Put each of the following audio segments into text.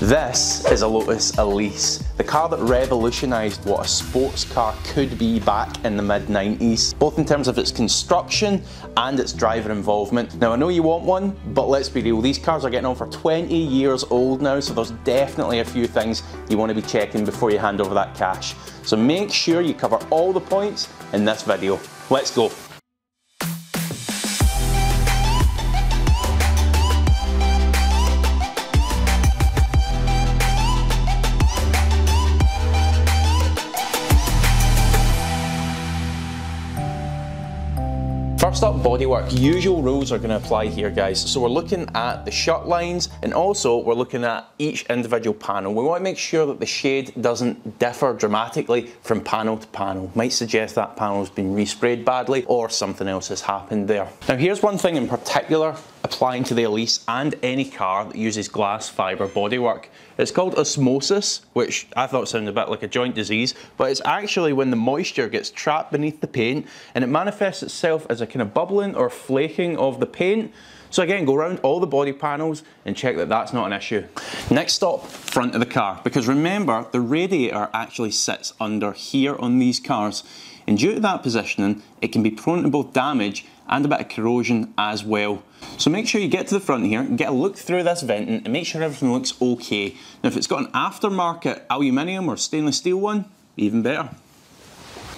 This is a Lotus Elise, the car that revolutionised what a sports car could be back in the mid 90s, both in terms of its construction and its driver involvement. Now I know you want one, but let's be real, these cars are getting on for 20 years old now, so there's definitely a few things you want to be checking before you hand over that cash. So make sure you cover all the points in this video. Let's go. First up, bodywork. Usual rules are going to apply here, guys. So we're looking at the shut lines and also we're looking at each individual panel. We want to make sure that the shade doesn't differ dramatically from panel to panel. Might suggest that panel has been resprayed badly or something else has happened there. Now here's one thing in particular applying to the Elise and any car that uses glass fibre bodywork. It's called osmosis, which I thought sounded a bit like a joint disease, but it's actually when the moisture gets trapped beneath the paint and it manifests itself as a kind of bubbling or flaking of the paint. So again, go around all the body panels and check that that's not an issue. Next stop, front of the car, because remember, the radiator actually sits under here on these cars. And due to that positioning, it can be prone to both damage and a bit of corrosion as well. So make sure you get to the front here, get a look through this venting and make sure everything looks okay. Now if it's got an aftermarket aluminium or stainless steel one, even better.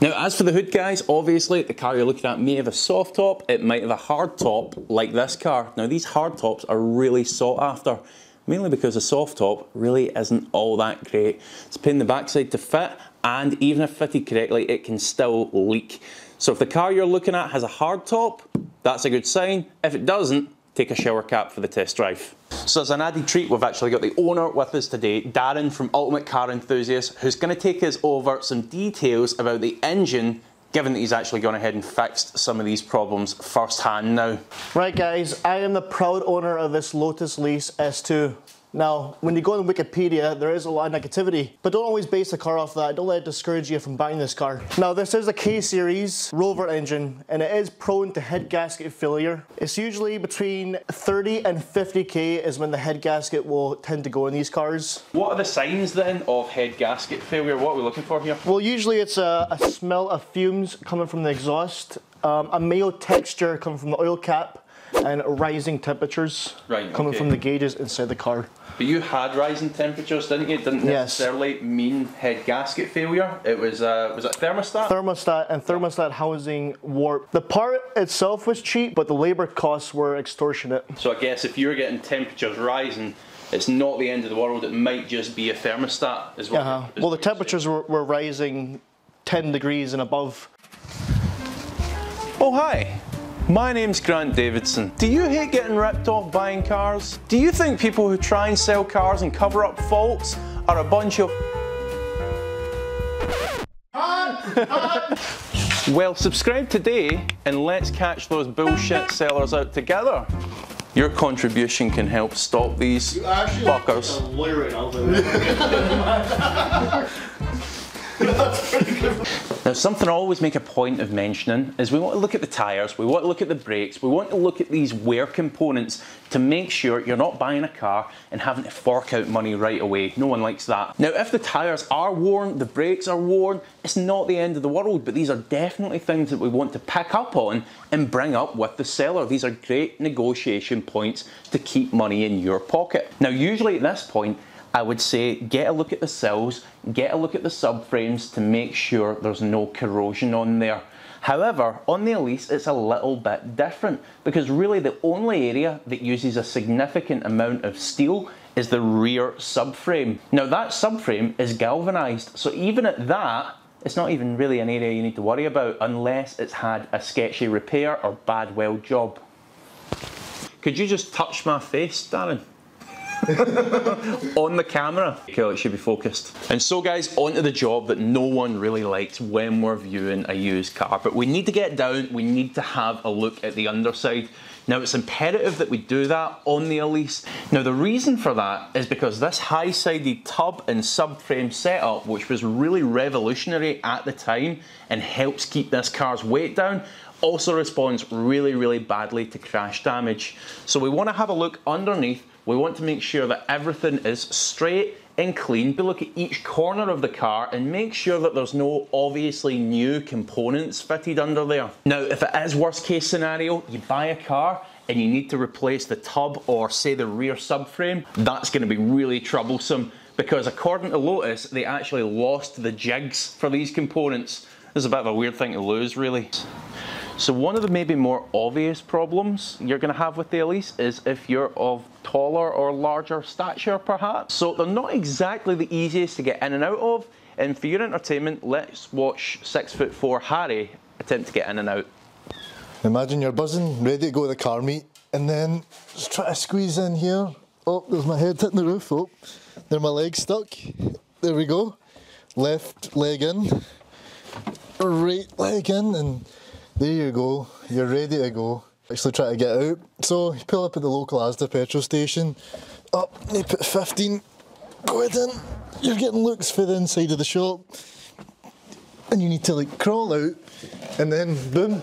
Now as for the hood guys, obviously the car you're looking at may have a soft top, it might have a hard top like this car. Now these hard tops are really sought after mainly because the soft top really isn't all that great. It's a pain in the backside to fit and even if fitted correctly it can still leak. So if the car you're looking at has a hard top, that's a good sign. If it doesn't, take a shower cap for the test drive. So as an added treat, we've actually got the owner with us today, Darren from Ultimate Car Enthusiast, who's going to take us over some details about the engine given that he's actually gone ahead and fixed some of these problems firsthand now. Right guys, I am the proud owner of this Lotus Elise S2. Now, when you go on Wikipedia, there is a lot of negativity, but don't always base the car off that. Don't let it discourage you from buying this car. Now, this is a K-Series Rover engine, and it is prone to head gasket failure. It's usually between 30 and 50k is when the head gasket will tend to go in these cars. What are the signs then of head gasket failure? What are we looking for here? Well, usually it's a, a smell of fumes coming from the exhaust, um, a mayo texture coming from the oil cap, and rising temperatures right, coming okay. from the gauges inside the car. But you had rising temperatures, didn't you? It didn't yes. necessarily mean head gasket failure. It was uh, was it thermostat? Thermostat and thermostat housing warp. The part itself was cheap, but the labor costs were extortionate. So I guess if you're getting temperatures rising, it's not the end of the world. It might just be a thermostat as well. Uh -huh. Well, the temperatures were, were rising 10 degrees and above. Oh hi. My name's Grant Davidson. Do you hate getting ripped off buying cars? Do you think people who try and sell cars and cover up faults are a bunch of Well, subscribe today and let's catch those bullshit sellers out together. Your contribution can help stop these fuckers. now something I always make a point of mentioning is we want to look at the tyres, we want to look at the brakes, we want to look at these wear components to make sure you're not buying a car and having to fork out money right away. No one likes that. Now if the tyres are worn, the brakes are worn, it's not the end of the world, but these are definitely things that we want to pick up on and bring up with the seller. These are great negotiation points to keep money in your pocket. Now usually at this point, I would say get a look at the sills, get a look at the subframes to make sure there's no corrosion on there. However, on the Elise, it's a little bit different because really the only area that uses a significant amount of steel is the rear subframe. Now that subframe is galvanized, so even at that, it's not even really an area you need to worry about unless it's had a sketchy repair or bad weld job. Could you just touch my face, Darren? on the camera. Okay, it should be focused. And so guys, onto the job that no one really likes when we're viewing a used car. But we need to get down, we need to have a look at the underside. Now it's imperative that we do that on the Elise. Now the reason for that is because this high-sided tub and subframe setup, which was really revolutionary at the time and helps keep this car's weight down, also responds really, really badly to crash damage. So we want to have a look underneath we want to make sure that everything is straight and clean. We look at each corner of the car and make sure that there's no obviously new components fitted under there. Now, if it is worst case scenario, you buy a car and you need to replace the tub or say the rear subframe, that's gonna be really troublesome because according to Lotus, they actually lost the jigs for these components. This is a bit of a weird thing to lose, really. So one of the maybe more obvious problems you're going to have with the Elise is if you're of taller or larger stature perhaps. So they're not exactly the easiest to get in and out of and for your entertainment let's watch 6 foot 4 Harry attempt to get in and out. Imagine you're buzzing, ready to go to the car meet and then just try to squeeze in here. Oh, there's my head hitting the roof. Oh, there my legs stuck. There we go. Left leg in, right leg in and there you go, you're ready to go. Actually try to get out. So you pull up at the local Asda petrol station, up, you put 15 quid in, you're getting looks for the inside of the shop, and you need to like crawl out, and then boom,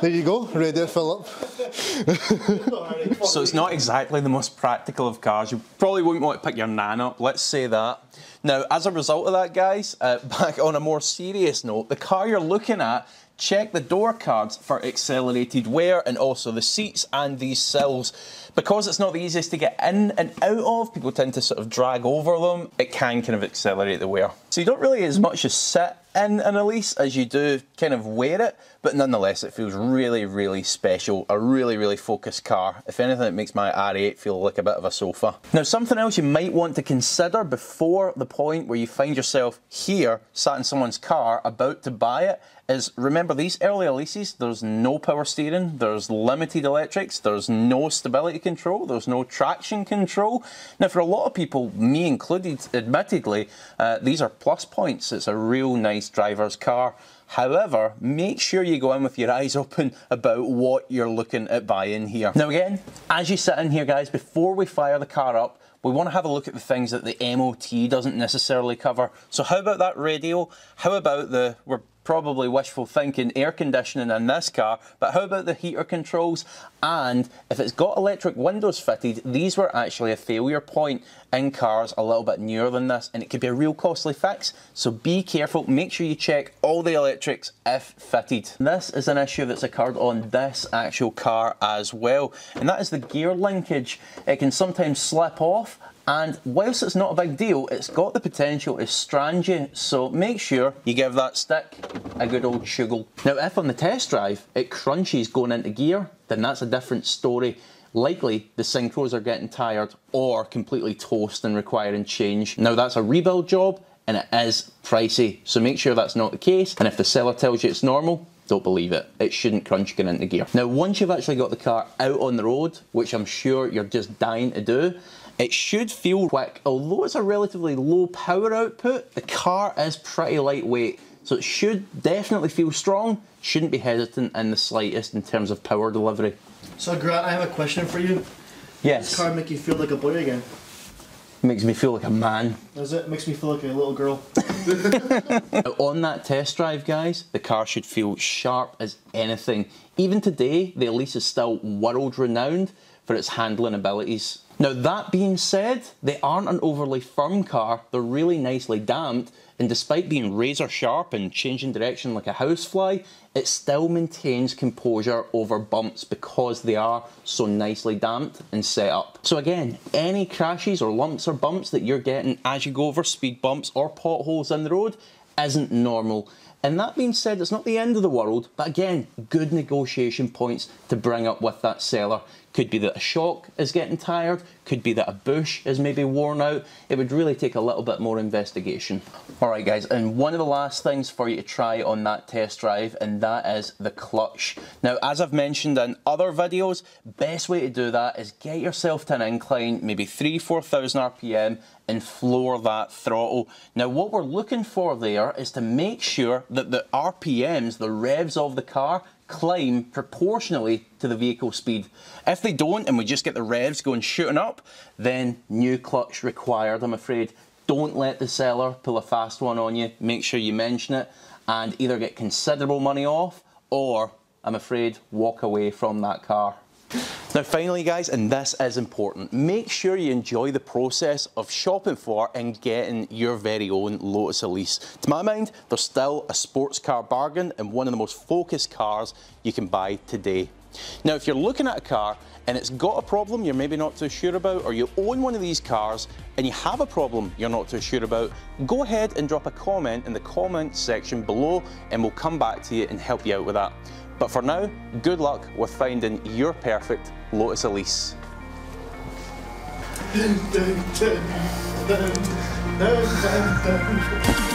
there you go, ready to fill up. so it's not exactly the most practical of cars. You probably wouldn't want to pick your nan up, let's say that. Now, as a result of that, guys, uh, back on a more serious note, the car you're looking at check the door cards for accelerated wear and also the seats and these sills. Because it's not the easiest to get in and out of, people tend to sort of drag over them, it can kind of accelerate the wear. So you don't really as much as sit in an Elise as you do kind of wear it, but nonetheless it feels really, really special, a really, really focused car. If anything, it makes my R8 feel like a bit of a sofa. Now something else you might want to consider before the point where you find yourself here, sat in someone's car, about to buy it, is remember these early Elises, there's no power steering, there's limited electrics, there's no stability control, there's no traction control. Now for a lot of people, me included, admittedly, uh, these are plus points. It's a real nice driver's car. However, make sure you go in with your eyes open about what you're looking at buying here. Now again, as you sit in here guys, before we fire the car up, we want to have a look at the things that the MOT doesn't necessarily cover. So how about that radio? How about the, we're probably wishful thinking, air conditioning in this car, but how about the heater controls? And if it's got electric windows fitted, these were actually a failure point in cars a little bit newer than this, and it could be a real costly fix. So be careful, make sure you check all the electrics if fitted. This is an issue that's occurred on this actual car as well, and that is the gear linkage. It can sometimes slip off and whilst it's not a big deal, it's got the potential to strand you, so make sure you give that stick a good old shuggle. Now if on the test drive it crunches going into gear, then that's a different story. Likely the synchros are getting tired or completely toast and requiring change. Now that's a rebuild job and it is pricey, so make sure that's not the case. And if the seller tells you it's normal, don't believe it. It shouldn't crunch going into gear. Now once you've actually got the car out on the road, which I'm sure you're just dying to do, it should feel quick. Although it's a relatively low power output, the car is pretty lightweight. So it should definitely feel strong, shouldn't be hesitant in the slightest in terms of power delivery. So Grant, I have a question for you. Yes. Does This car make you feel like a boy again? Makes me feel like a man. Does it? Makes me feel like a little girl. On that test drive, guys, the car should feel sharp as anything. Even today, the Elise is still world renowned for its handling abilities. Now that being said, they aren't an overly firm car, they're really nicely damped, and despite being razor sharp and changing direction like a housefly, it still maintains composure over bumps because they are so nicely damped and set up. So again, any crashes or lumps or bumps that you're getting as you go over speed bumps or potholes in the road isn't normal. And that being said, it's not the end of the world, but again, good negotiation points to bring up with that seller. Could be that a shock is getting tired, could be that a bush is maybe worn out. It would really take a little bit more investigation. Alright guys, and one of the last things for you to try on that test drive, and that is the clutch. Now, as I've mentioned in other videos, best way to do that is get yourself to an incline, maybe 3-4,000 RPM, and floor that throttle. Now what we're looking for there is to make sure that the RPMs, the revs of the car, climb proportionally to the vehicle speed. If they don't and we just get the revs going shooting up, then new clutch required, I'm afraid. Don't let the seller pull a fast one on you. Make sure you mention it and either get considerable money off or, I'm afraid, walk away from that car. Now finally guys, and this is important, make sure you enjoy the process of shopping for and getting your very own Lotus Elise. To my mind, there's still a sports car bargain and one of the most focused cars you can buy today. Now if you're looking at a car and it's got a problem you're maybe not too sure about, or you own one of these cars and you have a problem you're not too sure about, go ahead and drop a comment in the comment section below and we'll come back to you and help you out with that. But for now, good luck with finding your perfect Lotus Elise.